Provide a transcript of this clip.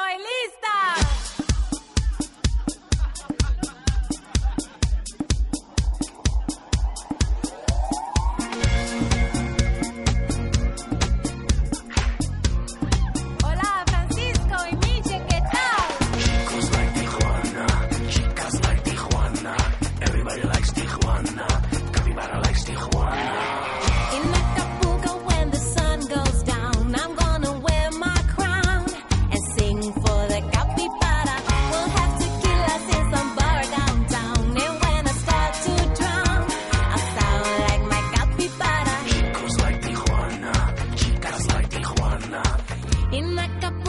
estoy lista. in like a